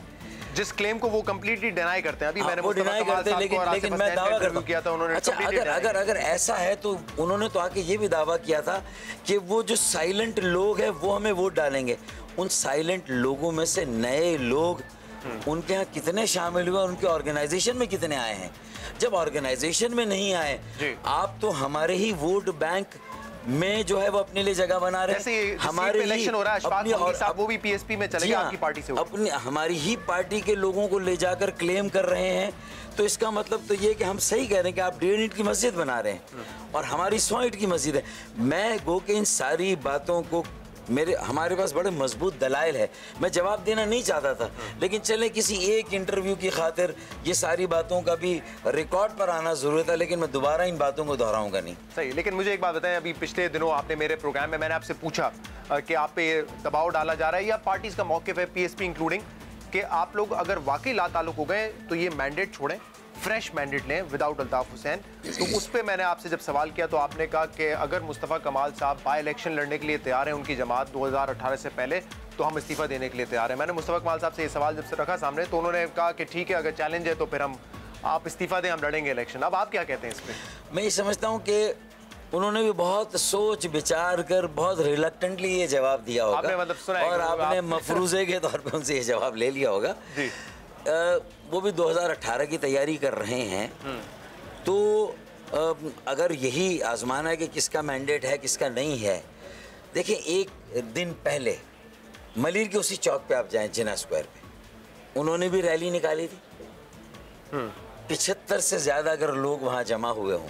जिस क्लेम को वो कंप्लीटली डिनाई करते हैं। अभी हाँ, मैंने वो डिनाई करते हैं लेकिन लेकिन मैं दावा करता किया था उन्होंने अच्छा अगर अगर अगर ऐसा है तो उन्होंने तो आके ये भी दावा किया था कि वो जो साइलेंट लोग हैं वो हमें वोट डालेंगे। उन साइलेंट लोगों में से नए लोग उनके यहाँ कितने शामिल हुए उनके ऑर्गेनाइजेशन में कितने आए हैं? जब ऑर्गेनाइजेशन में नहीं आए आप तो हमारे ही वोट बैंक में जो है वो अपने लिए जगह बना रहे हैं। हमारे इलेक्शन हो रहा है अपनी और साहब वो भी पीएसपी में चले हाँ, आपकी पार्टी से अपनी हमारी ही पार्टी के लोगों को ले जाकर क्लेम कर रहे हैं। तो इसका मतलब तो ये कि हम सही कह रहे हैं कि आप डेढ़ ईंट की मस्जिद बना रहे हैं और हमारी सौ ईंट की मस्जिद है। मैं गो के इन सारी बातों को मेरे, हमारे पास बड़े मज़बूत दलाइल है। मैं जवाब देना नहीं चाहता था, लेकिन चले किसी एक इंटरव्यू की खातिर, ये सारी बातों का भी रिकॉर्ड पर आना ज़रूरत है लेकिन मैं दोबारा इन बातों को दोहराऊँगा नहीं। सही, लेकिन मुझे एक बात बताएँ, अभी पिछले दिनों आपने मेरे प्रोग्राम में मैंने आपसे पूछा कि आप पे दबाव डाला जा रहा है या पार्टीज़ का मौके है पीएसपी इंक्लूडिंग कि आप लोग अगर वाकई ला हो गए तो ये मैंडेट छोड़ें। फ्रेश मैंडेट लें विदाउट अल्ताफ हुसैन। तो उस पर मैंने आपसे जब सवाल किया तो आपने कहा कि अगर मुस्तफ़ा कमाल साहब बाई इलेक्शन लड़ने के लिए तैयार हैं उनकी जमात 2018 से पहले तो हम इस्तीफा देने के लिए तैयार हैं। मैंने मुस्तफ़ा कमाल साहब से ये सवाल जब से रखा सामने तो उन्होंने कहा कि ठीक है अगर चैलेंज है तो फिर हम आप इस्तीफा दें हम लड़ेंगे इलेक्शन अब आप क्या कहते हैं इस पर मैं ये समझता हूँ कि उन्होंने भी बहुत सोच विचार कर बहुत रिलक्टेंटली ये जवाब दिया होगा। आपने मतलब सुना और आपने आप- मफरूजे के तौर पे उनसे ये जवाब ले लिया होगा। जी। वो भी 2018 की तैयारी कर रहे हैं। तो अगर यही आजमाना है कि किसका मैंडेट है किसका नहीं है देखिए एक दिन पहले मलिर के उसी चौक पे आप जाएँ जिना स्क्वायर पे। उन्होंने भी रैली निकाली थी। पिछहत्तर से ज़्यादा अगर लोग वहाँ जमा हुए हों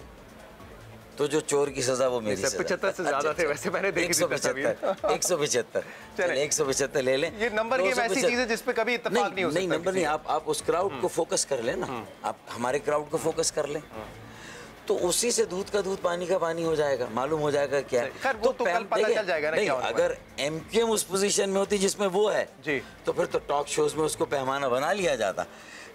तो जो चोर की सजा वो मेरी सजा। से ज़्यादा थे, वैसे मैंने देखी थी तस्वीर। एक सौ पिछहत्तर एक सौ पिछहत्तर ले लें। ये नंबर गेम ऐसी चीज़ है जिस पे कभी इत्तेफाक नहीं हो नहीं नंबर नहीं आप आप उस क्राउड को फोकस कर लें ना। आप हमारे क्राउड को फोकस कर लें। तो उसी से दूध का दूध पानी का पानी हो जाएगा। मालूम हो जाएगा क्या खैर, वो तो कल पता चल जाएगा ना नहीं, क्या अगर एमक्यूएम उस पोजीशन में होती जिसमें वो है जी। तो फिर तो टॉक शोज़ में उसको पैमाना बना लिया जाता।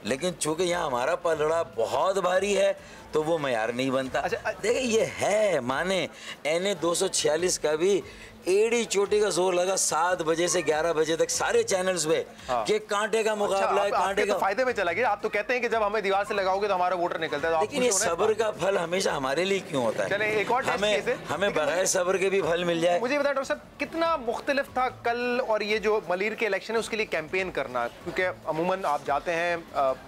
लेकिन चूँकि यहाँ हमारा पलड़ा बहुत भारी है तो वो मैार नहीं बनता। अच्छा, देखिए ये है माने एन ए का भी एड़ी चोटी का ज़ोर लगा सात बजे से ग्यारह बजे तक सारे चैनल्स पे हाँ। कि कांटे का अच्छा, मुकाबला है आप- आपके कांटे तो का फ़ायदे में चला गया। आप तो कहते हैं कि जब हमें दीवार से लगाओगे तो हमारा वोटर निकलता है तो लेकिन ये हो हैं सब्र का फल हमेशा हमारे लिए क्यों होता है? चले एक और हमें हमें बगैर सब्र के भी फल मिल जाए। मुझे बताएँ डॉक्टर साहब कितना मुख्तलिफ़ था कल और ये जो मलिर के इलेक्शन है उसके लिए कैंपेन करना? क्योंकि अमूमन आप जाते हैं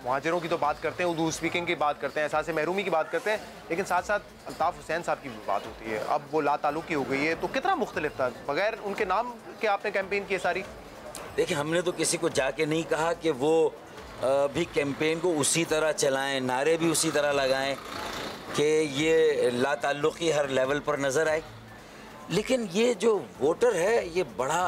महाजरों की तो बात करते हैं उर्दू स्पीकिंग की बात करते हैं एहसास महरूमी की बात करते हैं लेकिन साथ साथ अल्ताफ़ हुसैन साहब की भी बात होती है। अब वो ला ताल्लुकी हो गई है तो कितना मुख्तलिफ़ था बगैर उनके नाम के आपने कैंपेन की सारी? देखिए, हमने तो किसी को जाके नहीं कहा कि वो भी कैंपेन को उसी तरह चलाएँ, नारे भी उसी तरह लगाएँ कि ये ला ताल्लुकी हर लेवल पर नज़र आए। लेकिन ये जो वोटर है, ये बड़ा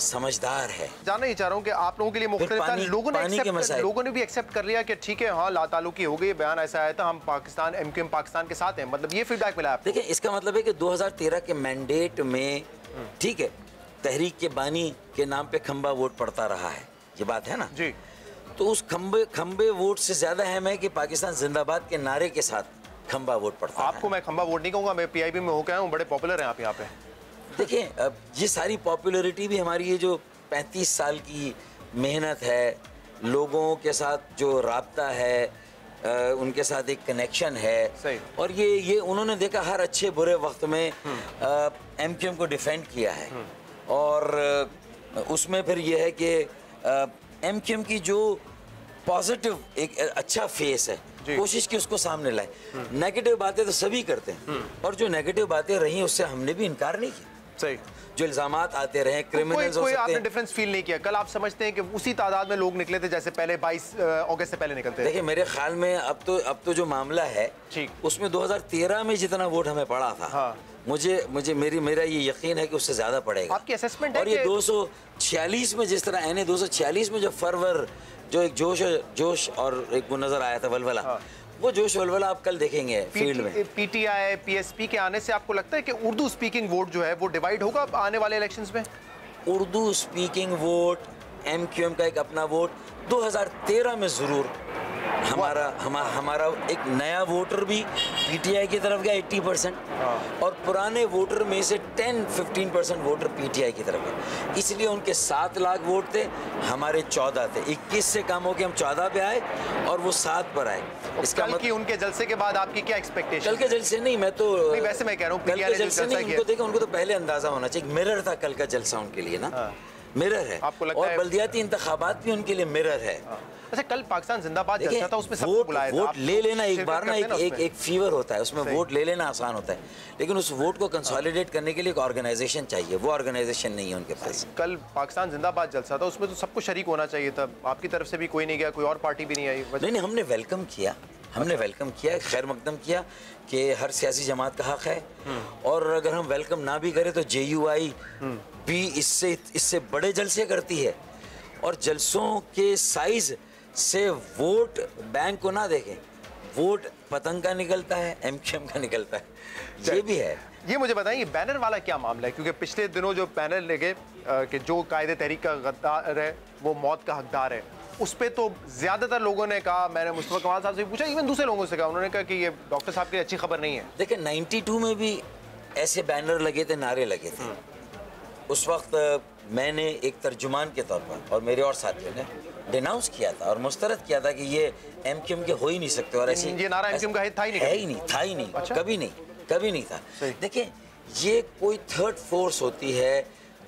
समझदार है। जानना ही चाह रहा हूँ कि आप लोगों के लिए मुख्तलिफ़ लोगों ने। लोगों ने भी एक्सेप्ट कर लिया कि ठीक है हाँ ला ताल्लुकी हो गई बयान ऐसा आया था हम Pakistan M Q M Pakistan के साथ हैं। मतलब ये फीडबैक मिला आप देखिए इसका मतलब है कि 2013 के मैंडेट में ठीक है तहरीक के बानी के नाम पे खम्बा वोट पड़ता रहा है। ये बात है ना? जी। तो उस खंबे खम्बे वोट से ज़्यादा अहम है कि पाकिस्तान जिंदाबाद के नारे के साथ खम्बा वोट पड़ता आपको मैं खम्बा वोट नहीं कहूँगा मैं पीआईबी में होकर आया हूँ बड़े पॉपुलर हैं आप यहाँ पे। देखिए अब ये सारी पॉपुलैरिटी भी हमारी ये जो 35 साल की मेहनत है लोगों के साथ जो रबता है उनके साथ एक कनेक्शन है और ये ये उन्होंने देखा हर अच्छे बुरे वक्त में एम क्यू एम को डिफेंड किया है। और उसमें फिर ये है कि एम क्यू एम की जो पॉजिटिव एक अच्छा फेस है कोशिश की उसको सामने लाए। नेगेटिव बातें तो सभी करते हैं और जो नेगेटिव बातें रही उससे हमने भी इनकार नहीं किया। सही। जो इल्ज़ाम आते रहे क्रिमिनल्स हो कोई सकते आपने हैं। डिफरेंस फील नहीं किया। कल आप समझते हैं कि उसी तादाद में लोग निकले थे जैसे पहले 22 अगस्त से पहले निकलते देखिए मेरे ख्याल में अब तो अब तो जो मामला है ठीक। उसमें 2013 में जितना वोट हमें पड़ा था हाँ। मुझे मुझे मेरी मेरा ये यकीन है कि उससे ज़्यादा पड़ेगा। आपकी असेसमेंट है और ये 246 में जिस तरह एन ए में जो फरवर जो एक जोश जोश और एक वो नज़र आया था वलवला वो जोश वलवला आप कल देखेंगे फ़ील्ड में। पीटीआई पीएसपी के आने से आपको लगता है कि उर्दू स्पीकिंग वोट जो है वो डिवाइड होगा आने वाले इलेक्शन में? Urdu speaking vote M Q M का एक अपना वोट 2013 में ज़रूर हमारा हमा, हमारा एक नया वोटर भी पीटीआई की तरफ़ गया 80 परसेंट और पुराने वोटर में से 10-15 परसेंट वोटर पीटीआई की तरफ़ गए। इसलिए उनके सात लाख वोट थे हमारे चौदह थे। 21 से कम हो के हम चौदह पे आए और वो सात पर आए। इसका कल की उनके जलसे के बाद आपकी क्या एक्सपेक्टेशन कल के जलसे नहीं मैं तो नहीं वैसे मैं कह रहा हूँ कल के जलसे नहीं उनको देखा उनको तो पहले अंदाज़ा होना चाहिए मिरर था कल का जलसा उनके लिए ना। मिरर है। आपको लगता और बल्दियाती इंतखाबात भी उनके लिए मिरर है। अच्छा कल पाकिस्तान जिंदाबाद जलसा था उसमें वोट बुलाया वोट ले लेना एक बार ना एक एक एक फीवर होता है उसमें वोट ले लेना आसान होता है। लेकिन उस वोट को कंसोलिडेट करने के लिए एक ऑर्गेनाइजेशन चाहिए। वो ऑर्गेनाइजेशन नहीं है उनके पास। कल पाकिस्तान जिंदाबाद जलसा था उसमें तो सबको शरीक होना चाहिए था। आपकी तरफ़ से भी कोई नहीं गया कोई और पार्टी भी नहीं आई। नहीं नहीं हमने वेलकम किया। हमने वेलकम किया खैर मकदम किया। कि हर सियासी जमात का हक है। और अगर हम वेलकम ना भी करें तो जे यू आई भी इससे इससे बड़े जलसे करती है। और जलसों के साइज़ से वोट बैंक को ना देखें। वोट पतंग का निकलता है एम का निकलता है। ये भी है। ये मुझे बताएँ ये बैनर वाला क्या मामला है? क्योंकि पिछले दिनों जो बैनर लेके कि जो कायदे तहरीक का गद्दार है वो मौत का हकदार है। उस पर तो ज़्यादातर लोगों ने कहा मैंने मुस्तफ़ा कमाल साहब से पूछा इवन दूसरे लोगों से कहा उन्होंने कहा कि ये डॉक्टर साहब की अच्छी खबर नहीं है। देखिए 92 में भी ऐसे बैनर लगे थे नारे लगे थे। उस वक्त मैंने एक तर्जुमान के तौर पर और मेरे और साथियों ने डिनाउंस किया था और मुस्तरद किया था कि ये एम एम के हो ही नहीं सकते और ऐसे ये नारा MQM का था ही नहीं है ही नहीं था ही नहीं अच्छा। कभी नहीं कभी नहीं था। देखिए ये कोई थर्ड फोर्स होती है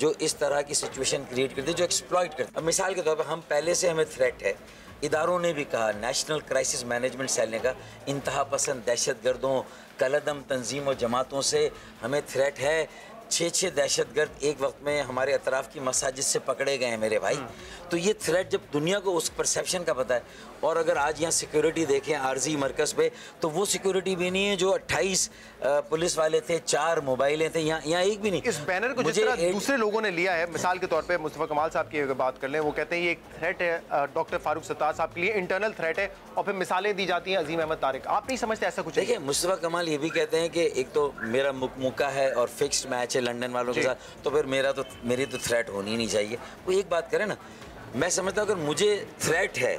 जो इस तरह की सिचुएशन क्रिएट करती है जो एक्सप्लॉइट करती है। अब मिसाल के तौर पर हम पहले से हमें थ्रेट है। इदारों ने भी कहा नेशनल क्राइसिस मैनेजमेंट सेल ने कहा इंतहा पसंद दहशत गर्दों कलदम तंजीम और जमातों से हमें थ्रेट है। छः छः दहशत गर्द एक वक्त में हमारे अतराफ की मसाजिद से पकड़े गए हैं मेरे भाई। तो ये थ्रेट जब दुनिया को उस परसेप्शन का पता है और अगर आज यहाँ सिक्योरिटी देखें आरजी मरकज़ पे तो वो सिक्योरिटी भी नहीं है जो 28 पुलिस वाले थे चार मोबाइलें थे यहाँ यहाँ एक भी नहीं। इस बैनर को जिस तरह दूसरे लोगों ने लिया है मिसाल के तौर पे मुस्तफ़ा कमाल साहब की अगर बात कर लें वो कहते हैं ये एक थ्रेट है डॉक्टर फारूक सत्तार साहब के लिए इंटरनल थ्रेट है और फिर मिसालें दी जाती हैं अजीम अहमद तारिक। आप नहीं समझते ऐसा कुछ? देखिए मुस्तफ़ा कमाल ये भी कहते हैं कि एक तो मेरा मुक- मुक्का है और फिक्स्ड मैच है लंडन वालों के साथ तो फिर मेरा तो मेरी तो थ्रेट होनी ही नहीं चाहिए। वो एक बात करें ना मैं समझता हूँ अगर मुझे थ्रेट है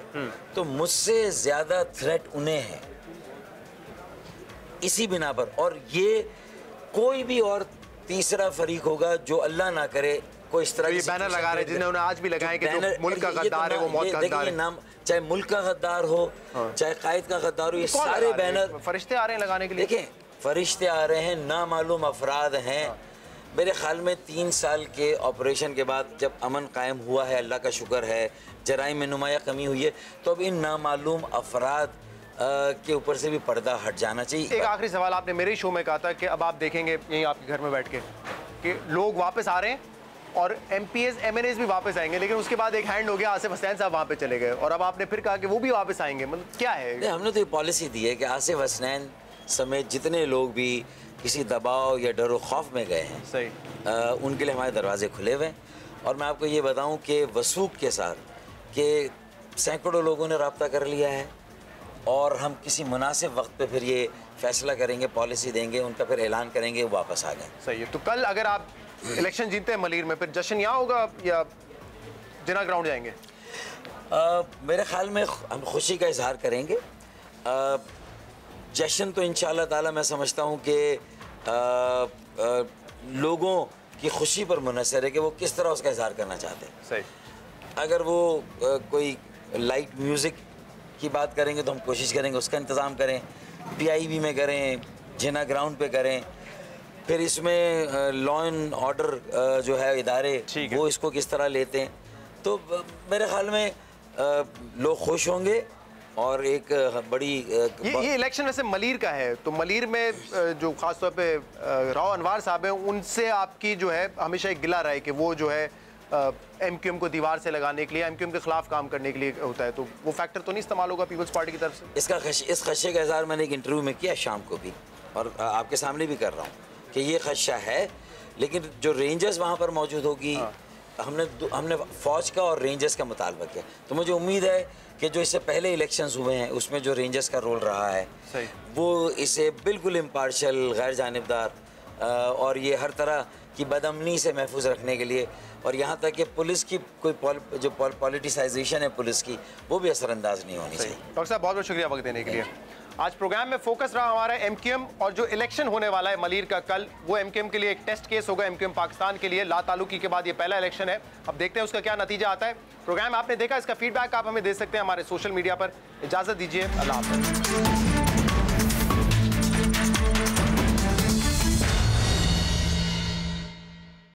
तो मुझसे ज़्यादा थ्रेट उन्हें है। इसी बिना पर। और ये कोई भी और तीसरा फरीक होगा जो अल्लाह ना करे कोई इस तरह तो ये बैनर लगा रहे हैं, create जिन्हें उन्हें आज भी लगाए कि जो मुल्क का तो गद्दार है, वो मौत का गद्दार है। नाम चाहे मुल्क का गद्दार हो चाहे कायद का गद्दार हो ये सारे हैं? बैनर फरिश्ते आ रहे हैं लगाने के लिए। देखें फरिश्ते आ रहे हैं नामालूम अफराद हैं। मेरे ख्याल में तीन साल के ऑपरेशन के बाद जब अमन कायम हुआ है अल्लाह का शुक्र है जराइम में नुमाया कमी हुई है तो अब इन नामालूम अफराद के ऊपर से भी पर्दा हट जाना चाहिए। एक आखिरी सवाल आपने मेरे शो में कहा था कि अब आप देखेंगे यहीं आपके घर में बैठ के कि लोग वापस आ रहे हैं और M P S M N S भी वापस आएँगे लेकिन उसके बाद एक हैंड हो गया आसिफ हसैन साहब वहाँ पे चले गए और अब आपने फिर कहा कि वो भी वापस आएँगे मतलब क्या है? हमने तो ये पॉलिसी दी है कि आसिफ हसनैन समेत जितने लोग भी किसी दबाव या डर खौफ में गए हैं। सही। आ, उनके लिए हमारे दरवाजे खुले हुए हैं। और मैं आपको ये बताऊँ कि वसूख के साथ कि सैकड़ों लोगों ने रबता कर लिया है और हम किसी मुनासिब वक्त पे फिर ये फैसला करेंगे पॉलिसी देंगे उनका फिर ऐलान करेंगे वापस आ गए। सही है। तो कल अगर आप इलेक्शन जीतते हैं मलिर में फिर जश्न यहाँ होगा या जिना ग्राउंड जाएँगे? आ, मेरे ख्याल में हम खुशी का इजहार करेंगे। आ, जश्न तो इन ताला मैं समझता हूँ कि आ, लोगों की खुशी पर मुनसर है कि वो किस तरह उसका इजहार करना चाहते हैं। सही। अगर वो आ, कोई लाइट म्यूज़िक की बात करेंगे तो हम कोशिश करेंगे उसका इंतज़ाम करें पीआईबी में करें जिना ग्राउंड पे करें फिर इसमें लॉ एंड ऑर्डर जो है इदारे वो इसको किस तरह लेते हैं। तो मेरे ख्याल में लोग खुश होंगे और एक बड़ी ये ये इलेक्शन वैसे मलिर का है। तो मलिर में जो खास तौर पे राव अनवार साहब हैं उनसे आपकी जो है हमेशा एक गिला रहा है कि वो जो है एम क्यू एम को दीवार से लगाने के लिए एम क्यू एम के खिलाफ काम करने के लिए होता है। तो वो फैक्टर तो नहीं इस्तेमाल होगा पीपल्स पार्टी की तरफ़ से? इसका खश, इस खदशे का इजहार मैंने एक इंटरव्यू में किया शाम को भी और आपके सामने भी कर रहा हूँ कि ये खदशा है लेकिन जो रेंजर्स वहाँ पर मौजूद होगी हमने हमने फौज का और रेंजर्स का मुतालबा किया। तो मुझे उम्मीद है कि जो इससे पहले इलेक्शंस हुए हैं उसमें जो रेंजर्स का रोल रहा है सही। वो इसे बिल्कुल इम्पार्शल गैर जानबदार और ये हर तरह की बदमनी से महफूज रखने के लिए और यहाँ तक कि पुलिस की कोई पॉल, जो पॉलिटिसाइजेशन है पुलिस की वो भी असरअंदाज नहीं होनी चाहिए। डॉक्टर साहब बहुत बहुत शुक्रिया वक्त देने के लिए। आज प्रोग्राम में फोकस रहा हमारा एम और जो इलेक्शन होने वाला है मलिर का कल, वो एम के लिए एक टेस्ट केस होगा एम पाकिस्तान के लिए ला तालुकी के बाद ये पहला इलेक्शन है। अब देखते हैं उसका क्या नतीजा आता है। प्रोग्राम आपने देखा, इसका फीडबैक आप हमें दे सकते हैं हमारे सोशल मीडिया पर। इजाज़त दीजिए, अल्लाह हाफ़िज़।